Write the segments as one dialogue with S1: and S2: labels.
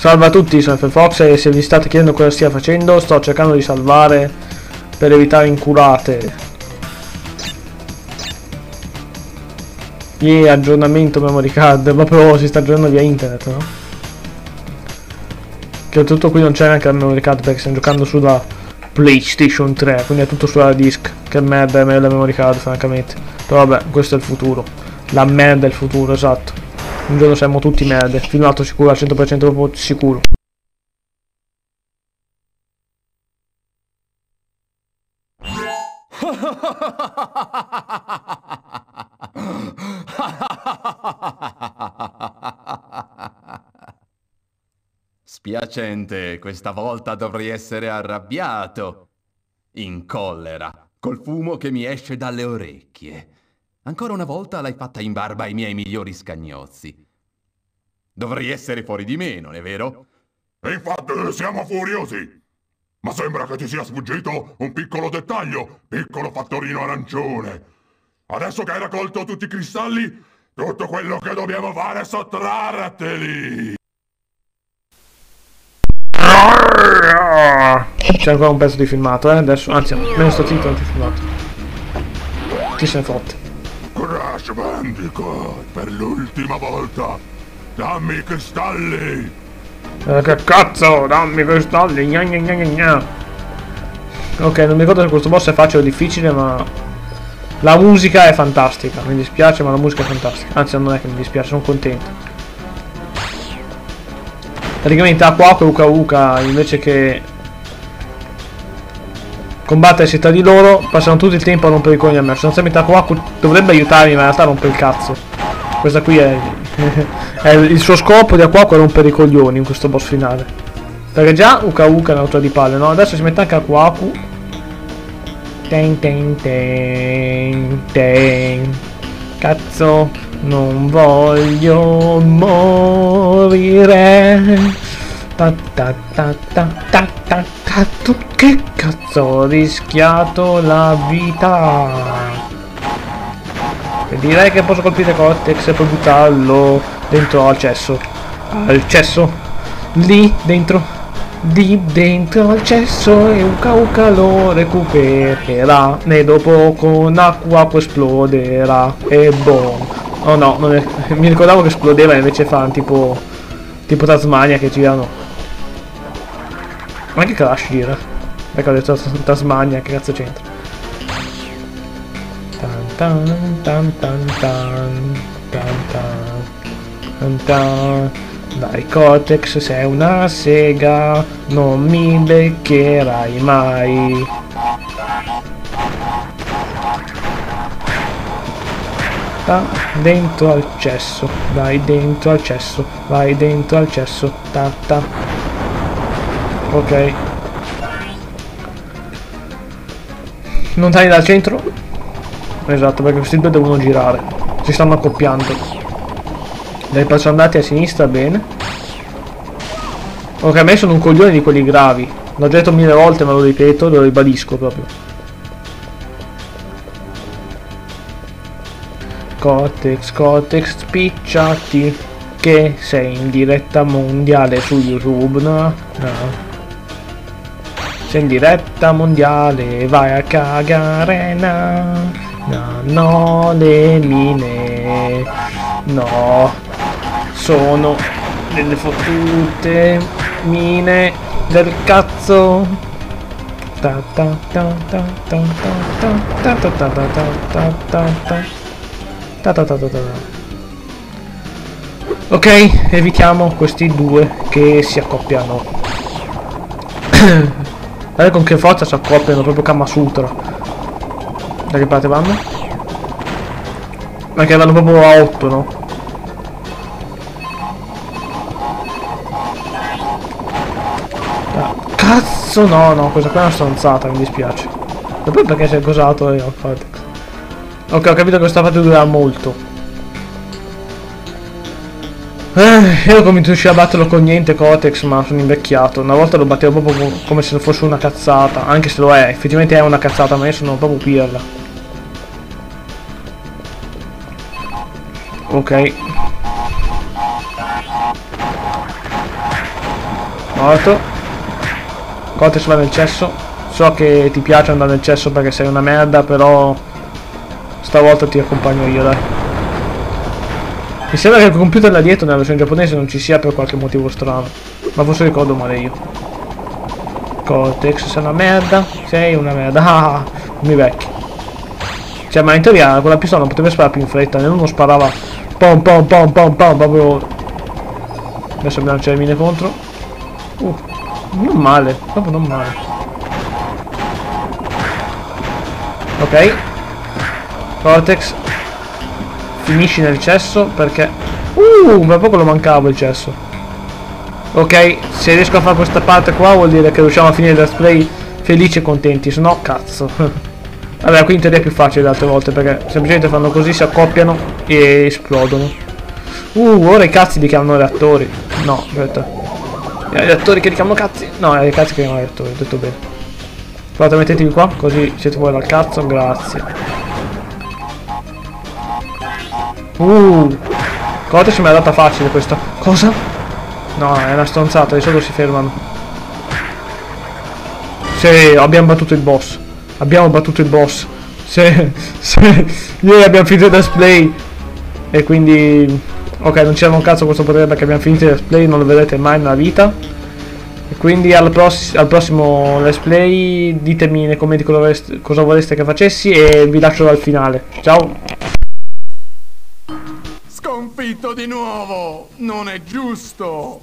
S1: Salva a tutti, sono Fox e se vi state chiedendo cosa stia facendo, sto cercando di salvare per evitare incurate. Yeah, aggiornamento memory card, proprio si sta aggiornando via internet, no? Che tutto qui non c'è neanche la memory card perché stiamo giocando sulla PlayStation 3, quindi è tutto sulla disk. Che merda è la memory card, francamente. Però vabbè, questo è il futuro. La merda è il futuro, esatto. Un giorno saremo tutti merde. Filmato sicuro al 100% proprio sicuro.
S2: Spiacente, questa volta dovrei essere arrabbiato. In collera, col fumo che mi esce dalle orecchie. Ancora una volta l'hai fatta in barba ai miei migliori scagnozzi. Dovrei essere fuori di me, non è vero?
S3: Infatti siamo furiosi! Ma sembra che ti sia sfuggito un piccolo dettaglio, piccolo fattorino arancione. Adesso che hai raccolto tutti i cristalli, tutto quello che dobbiamo fare è sottrarteli!
S1: C'è ancora un pezzo di filmato, eh? Adesso, anzi, me ne sto zitto, non ti filmato. Chi se ne fotte?
S3: Crash Bandicoot, per l'ultima volta, dammi cristalli!
S1: Eh, che cazzo, dammi cristalli, gna gna gna gna. Ok, non mi ricordo se questo boss è facile o difficile, ma... La musica è fantastica, mi dispiace, ma la musica è fantastica. Anzi, non è che mi dispiace, sono contento. Praticamente Aquaco e Uka Uka, invece che combattersi tra di loro, passano tutto il tempo a rompere i coglioni a me. Sostanzialmente Aquaco dovrebbe aiutarmi, ma in realtà rompe il cazzo. Questa qui è, è il suo scopo di Aquaco è rompere i coglioni in questo boss finale. Perché già Uka Uka è una di palle, no? Adesso si mette anche Aquaku. Ten ten ten ten. Cazzo, non voglio morire. Ta ta ta ta ta ta tu che cazzo ho rischiato la vita. E direi che posso colpire Cortex e poi buttarlo dentro al cesso. Al cesso. Lì dentro. Lì dentro al cesso e un cauca lo recupererà. E dopo con acqua poi esploderà. E boom. Oh no, è... mi ricordavo che esplodeva invece fa tipo. Tipo Tasmania che girano. Ma che Crash gira? Perché ho detto Tasmania, che cazzo c'entra? Tan tan tan tan tan tan Dai Cortex sei una sega, non mi beccherai mai. Dentro al cesso, vai dentro al cesso, vai dentro al cesso, ta ta. Ok. Non dai dal centro? Esatto, perché questi due devono girare. Si stanno accoppiando. Dai, passo andati a sinistra, bene. Ok, a me sono un coglione di quelli gravi. L'ho detto mille volte, ma lo ripeto, lo ribadisco proprio. Cortex, Cortex, spicciati. Che sei in diretta mondiale su YouTube, no? No. Sei in diretta mondiale, vai a cagare, no. No, no, le mine. No, sono delle fottute mine del cazzo. Ok, evitiamo questi due che si accoppiano. Guarda con che forza si accoppiano, proprio Kama Sutra. Da che parte vanno? Perché vanno proprio a 8, no? Cazzo no, no, questa qua è una stronzata, mi dispiace. E poi perché si è cosato e ho fatto. Ok, ho capito che questa fase durerà molto. Eh, io comincio a batterlo con niente Cortex, ma sono invecchiato. Una volta lo battevo proprio come se fosse una cazzata. Anche se lo è, effettivamente è una cazzata, ma io sono proprio pirla. Ok. Morto. Cortex va nel cesso. So che ti piace andare nel cesso perché sei una merda, però stavolta ti accompagno io, dai. Mi sembra che il computer là dietro nella versione giapponese non ci sia per qualche motivo strano. Ma forse ricordo male io. Cortex, sei una merda. Sei una merda. Ah, mi vecchi. Cioè, ma in teoria con la pistola non poteva sparare più in fretta. Nessuno sparava pom pom pom pom pom proprio. Adesso abbiamo lanciare mine contro. Uh, non male, proprio non male. Ok. Cortex. Finisci nel cesso perché... Uh, ma proprio lo mancavo il cesso. Ok, se riesco a fare questa parte qua vuol dire che riusciamo a finire il display felici e contenti, se no cazzo. Vabbè, qui in teoria è più facile le altre volte perché semplicemente fanno così, si accoppiano e esplodono. Uh, ora i cazzi li chiamano reattori. No, aspetta. I reattori che li chiamano cazzi? No, i cazzi che chiamano reattori, ho detto bene. Provate mettetevi qua, così siete fuori dal cazzo, grazie. Uh, Cortex mi è data facile questa. Cosa? No, è una stronzata, di solito si fermano. Sì, abbiamo battuto il boss. Abbiamo battuto il boss. Sì, sì. Ieri abbiamo finito il display. E quindi... Ok, non c'era un cazzo questo potere perché abbiamo finito il display, non lo vedrete mai nella vita. E quindi al, al prossimo let's play ditemi nei commenti cosa vorreste, che facessi e vi lascio al finale. Ciao!
S2: Sconfitto di nuovo! Non è giusto!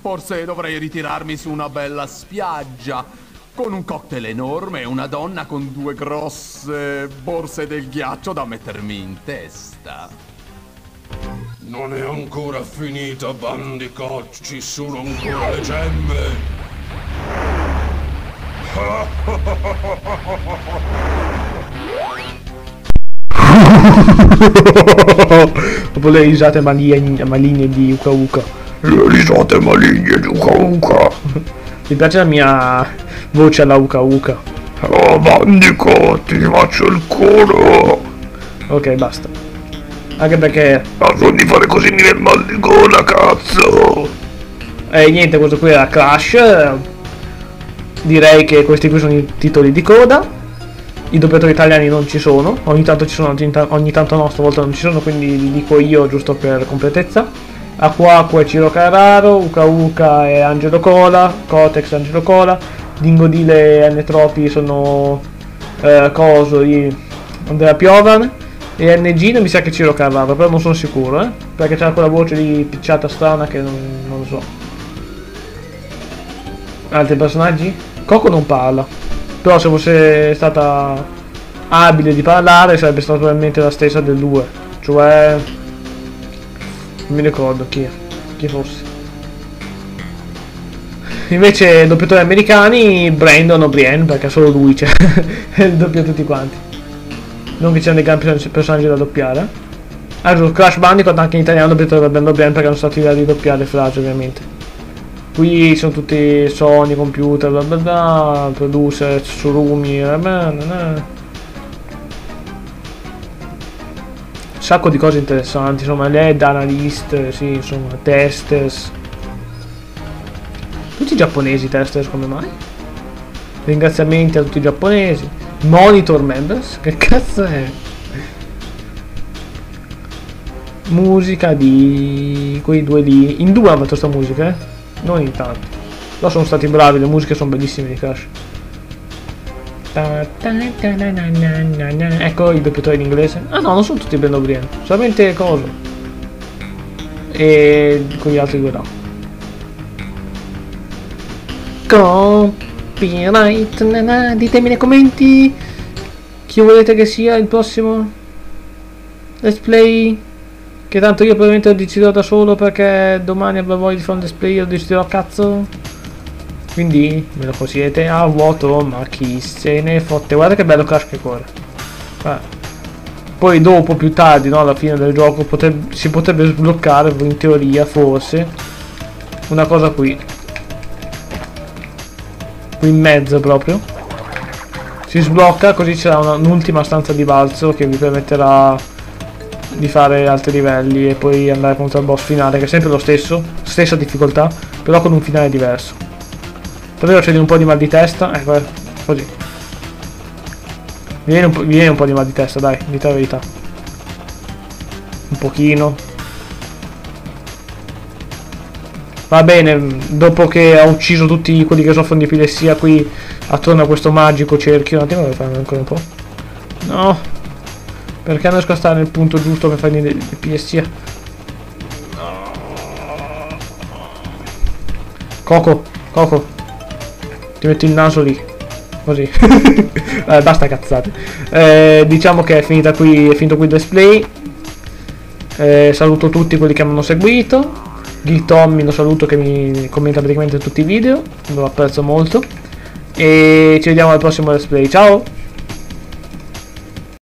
S2: Forse dovrei ritirarmi su una bella spiaggia con un cocktail enorme e una donna con due grosse borse del ghiaccio da mettermi in testa.
S3: Non è ancora finita, Bandicoot, ci sono ancora le gemme.
S1: Dopo le risate maligne, maligne di Uka Uka.
S3: Le risate maligne di Uka Uka.
S1: Mi piace la mia voce alla Uka Uka.
S3: Oh, Bandicoot, ti faccio il culo.
S1: Ok, basta. Anche perché...
S3: Ma non di fare così mi viene mal di gola, cazzo.
S1: E eh, niente, questo qui era Crash. Direi che questi qui sono i titoli di coda i doppiatori italiani non ci sono, ogni tanto ci sono, ogni tanto no, stavolta non ci sono, quindi li dico io giusto per completezza. Aqua Aqua e Ciro Carraro, Uka Uka e Angelo Cola, Cortex e Angelo Cola, Dingodile e N Tropi sono eh, Coso di Andrea Piovan e NG non mi sa che Ciro Carraro, però non sono sicuro, eh, perché c'era quella voce di picciata strana che non, non lo so. Altri personaggi? Coco non parla. Però se fosse stata abile di parlare sarebbe stata probabilmente la stessa del 2. Cioè... Non mi ricordo chi, chi fosse. Invece doppiatori americani, Brandon o Brienne, perché solo lui c'è. doppia tutti quanti. Non che c'erano dei grandi personaggi da doppiare. Allora, Crash Bandicoot anche in italiano Brandon Brienne perché non sono stati in grado di doppiare frasi ovviamente. Qui sono tutti Sony, computer, bla bla bla, producer, surumi, bla bla bla. Sacco di cose interessanti, insomma, LED, analyst, sì, insomma, testers. Tutti i giapponesi testers come mai? Ringraziamenti a tutti i giapponesi. Monitor members? Che cazzo è? Musica di quei due lì. In due hanno fatto sta musica, eh? non in tanti. Però sono stati bravi, le musiche sono bellissime di Crash. Ecco i doppiatori in inglese. Ah no, non sono tutti Ben O'Brien, solamente Coso. E con gli altri due no. Copyright, na, ditemi nei commenti chi volete che sia il prossimo let's play che tanto io probabilmente lo deciderò da solo perché domani avrò voglia di fare un display lo deciderò a cazzo. Quindi me lo possiede a vuoto, ma chi se ne fotte. Guarda che bello Crash che corre. Eh. Poi dopo, più tardi, no, alla fine del gioco, potrebbe, si potrebbe sbloccare, in teoria, forse, una cosa qui. Qui in mezzo proprio. Si sblocca, così c'è un'ultima stanza di balzo che vi permetterà di fare altri livelli e poi andare contro il boss finale che è sempre lo stesso, stessa difficoltà, però con un finale diverso. Davvero c'è un po' di mal di testa. Ecco, eh, così. Viene, un po', viene un po' di mal di testa, dai, dite la verità. Un pochino. Va bene, dopo che ha ucciso tutti quelli che soffrono di epilessia qui attorno a questo magico cerchio. Un attimo, devo fare ancora un po'. No. Perché non riesco a stare nel punto giusto per fare l'epilessia? Coco, Coco. Ti metto il naso lì. Così. eh, basta cazzate. Eh, diciamo che è finita qui, è finito qui il display. Eh, saluto tutti quelli che mi hanno seguito. Gil Tommy lo saluto che mi commenta praticamente tutti i video. Lo apprezzo molto. E ci vediamo al prossimo display. Ciao!